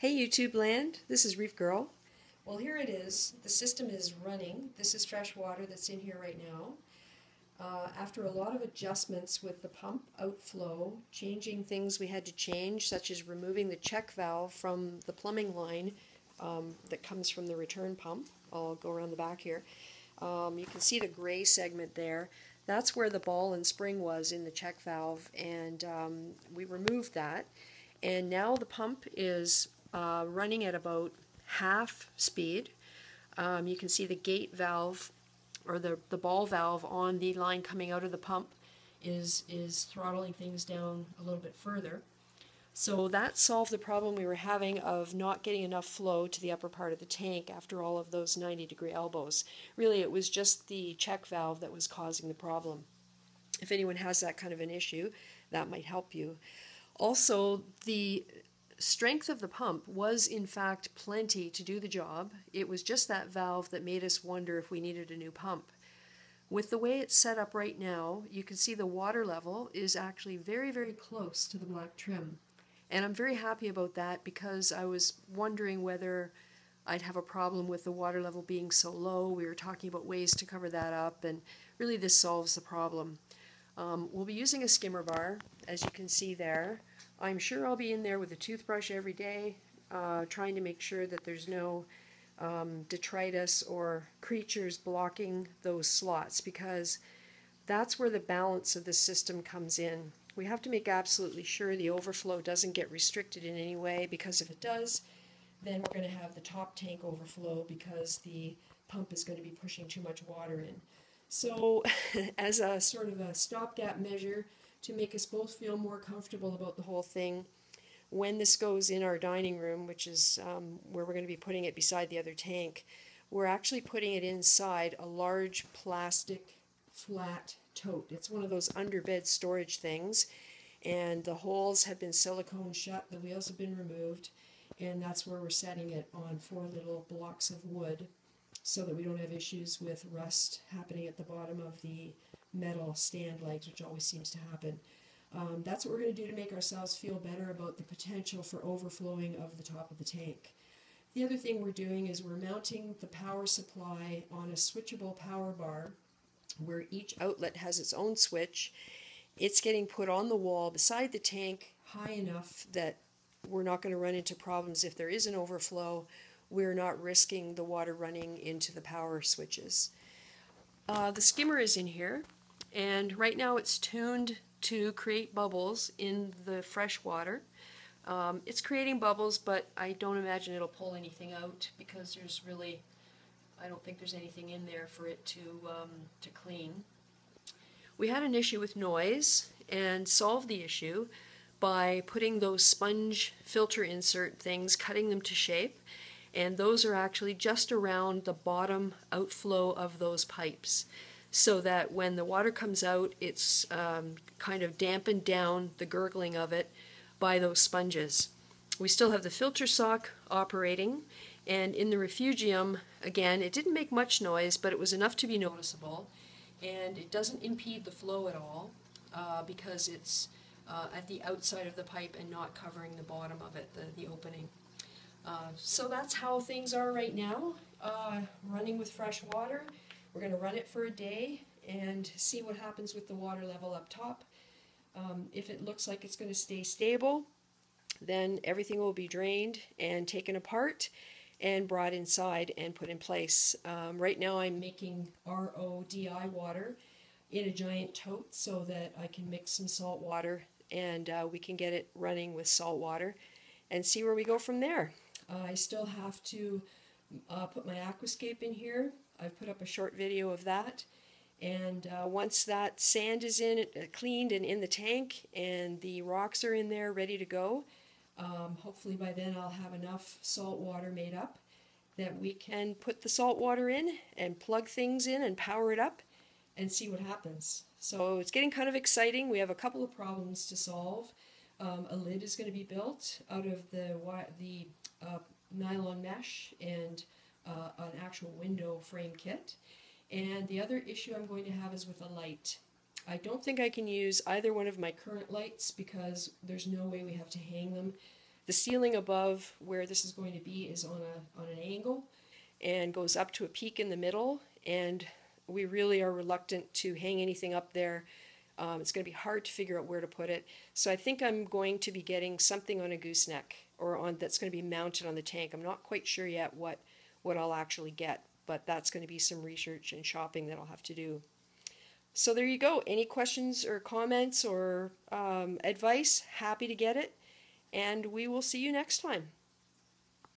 Hey YouTube land, this is Reefgrrl. Well here it is, the system is running. This is fresh water that's in here right now. Uh, after a lot of adjustments with the pump outflow, changing things we had to change, such as removing the check valve from the plumbing line um, that comes from the return pump. I'll go around the back here. Um, you can see the gray segment there. That's where the ball and spring was in the check valve, and um, we removed that. And now the pump is uh, running at about half speed. Um, you can see the gate valve or the, the ball valve on the line coming out of the pump is, is throttling things down a little bit further. So that solved the problem we were having of not getting enough flow to the upper part of the tank after all of those 90 degree elbows. Really, it was just the check valve that was causing the problem. If anyone has that kind of an issue, that might help you. Also, the strength of the pump was in fact plenty to do the job. It was just that valve that made us wonder if we needed a new pump. With the way it's set up right now, you can see the water level is actually very, very close to the black trim. And I'm very happy about that because I was wondering whether I'd have a problem with the water level being so low. We were talking about ways to cover that up, and really this solves the problem. Um, we'll be using a skimmer bar, as you can see there. I'm sure I'll be in there with a toothbrush every day, uh, trying to make sure that there's no um, detritus or creatures blocking those slots because that's where the balance of the system comes in. We have to make absolutely sure the overflow doesn't get restricted in any way because if it does, then we're going to have the top tank overflow because the pump is going to be pushing too much water in. So as a sort of a stopgap measure, to make us both feel more comfortable about the whole thing. When this goes in our dining room, which is um, where we're going to be putting it beside the other tank, we're actually putting it inside a large plastic flat tote. It's one of those underbed storage things, and the holes have been silicone shut, the wheels have been removed, and that's where we're setting it on four little blocks of wood so that we don't have issues with rust happening at the bottom of the metal stand legs, which always seems to happen. Um, that's what we're going to do to make ourselves feel better about the potential for overflowing of the top of the tank. The other thing we're doing is we're mounting the power supply on a switchable power bar where each outlet has its own switch. It's getting put on the wall beside the tank high enough that we're not going to run into problems if there is an overflow. We're not risking the water running into the power switches. Uh, the skimmer is in here and right now it's tuned to create bubbles in the fresh water. Um, it's creating bubbles, but I don't imagine it'll pull anything out because there's really, I don't think there's anything in there for it to, um, to clean. We had an issue with noise and solved the issue by putting those sponge filter insert things, cutting them to shape, and those are actually just around the bottom outflow of those pipes so that when the water comes out, it's um, kind of dampened down the gurgling of it by those sponges. We still have the filter sock operating, and in the refugium, again, it didn't make much noise, but it was enough to be noticeable, and it doesn't impede the flow at all uh, because it's uh, at the outside of the pipe and not covering the bottom of it, the, the opening. Uh, so that's how things are right now, uh, running with fresh water. We're going to run it for a day and see what happens with the water level up top. Um, if it looks like it's going to stay stable, then everything will be drained and taken apart and brought inside and put in place. Um, right now I'm making RODI water in a giant tote so that I can mix some salt water and uh, we can get it running with salt water and see where we go from there. Uh, I still have to uh, put my aquascape in here I've put up a short video of that. And uh, once that sand is in, uh, cleaned and in the tank, and the rocks are in there ready to go, um, hopefully by then I'll have enough salt water made up that we can put the salt water in and plug things in and power it up and see what happens. So it's getting kind of exciting. We have a couple of problems to solve. Um, a lid is going to be built out of the, the uh, nylon mesh and uh, an actual window frame kit. And the other issue I'm going to have is with a light. I don't think I can use either one of my current lights because there's no way we have to hang them the ceiling above where this is going to be is on a on an angle and goes up to a peak in the middle and we really are reluctant to hang anything up there. Um, it's going to be hard to figure out where to put it. So I think I'm going to be getting something on a gooseneck or on that's going to be mounted on the tank. I'm not quite sure yet what what I'll actually get, but that's going to be some research and shopping that I'll have to do. So there you go. Any questions or comments or um, advice? Happy to get it. And we will see you next time.